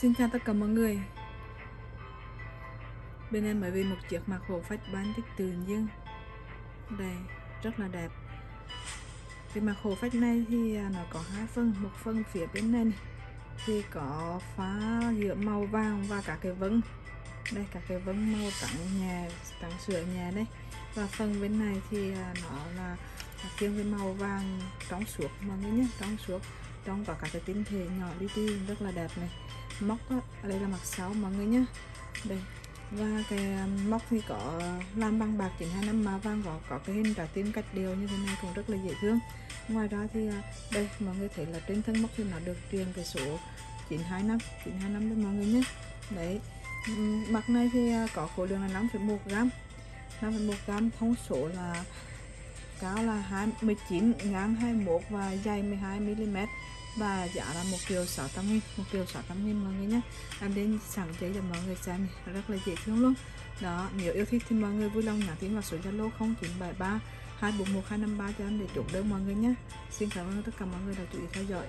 Xin chào tất cả mọi người. Bên em mới về một chiếc mặt hồ phách bán tích tự nhiên. Đây, rất là đẹp. Cái mặt hồ phách này thì à, nó có hai phần. Một phần phía bên này, này thì có phá giữa màu vàng và cả cái vân. Đây, cả cái vân màu trắng nhà, trắng sữa nhà đây. Và phần bên này thì à, nó là à, thiên với màu vàng trong suốt mọi người nhé trong suốt trong có các cái tinh thể nhỏ đi đi rất là đẹp này. Móc á, đây là mặt sau mọi người nhé đây và cái um, móc thì có làm bằng bạc 925 mà vàng có có cái hình trái tim cách đều như thế này cũng rất là dễ thương. Ngoài ra thì uh, đây mọi người thấy là trên thân móc thì nó được truyền cái số 925 925 đấy mọi người nhé đấy um, mặt này thì uh, có khối lượng là 5,1 gram. 5,1 gram thông số là cao là 19 ngang 21 và dày 12 mm và giá là 1 triệu 600 nghìn 1 triệu 600 nghìn mọi người nhé. Em đến sẵn giấy cho mọi người xem rất là dễ thương luôn. Đó, nếu yêu thích thì mọi người vui lòng nhắn tin vào số zalo 0973 241 253 cho em để chốt đơn mọi người nhé. Xin cảm ơn tất cả mọi người đã chú ý theo dõi.